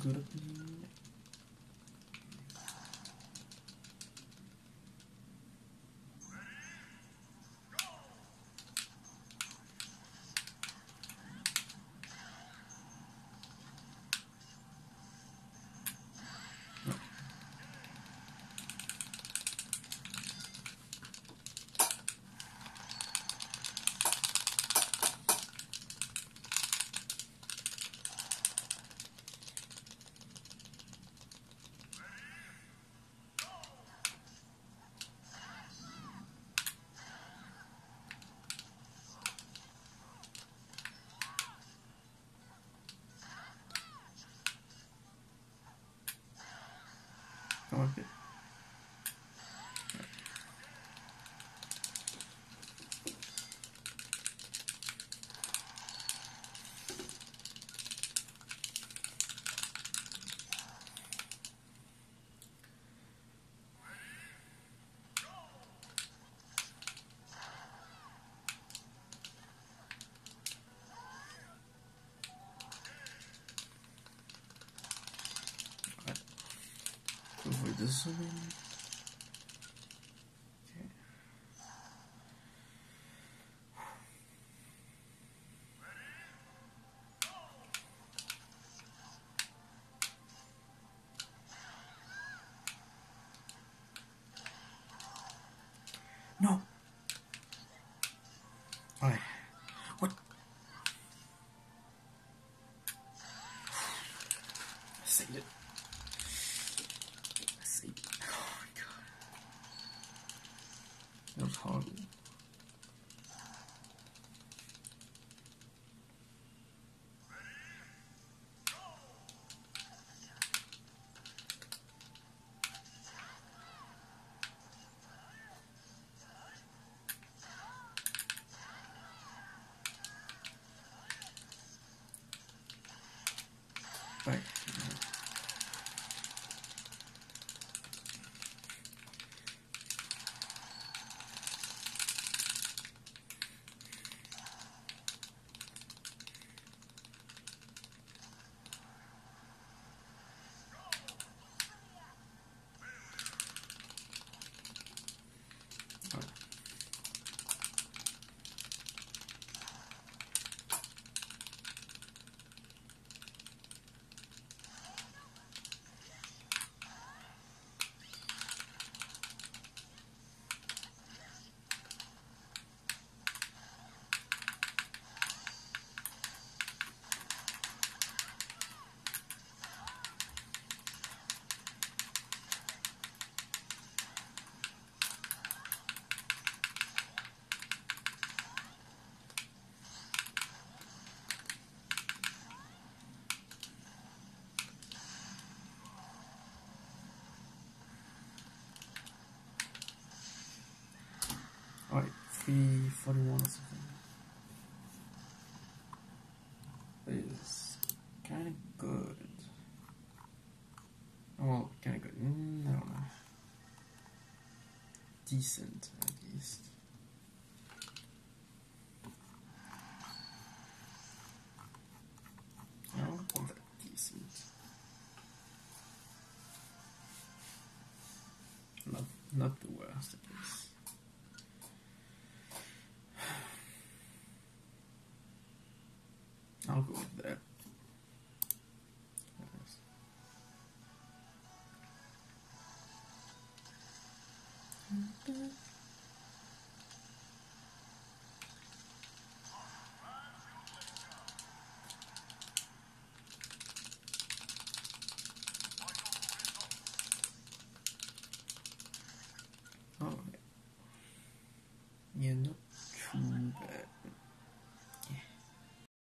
Agora Okay. This That was horrible. Right. Alright, 341 or something. It's kind of good. Well, kind of good. Mm, I don't know. Decent, at least. I don't decent. Not, not the worst, at least. I'll go with that. Oh.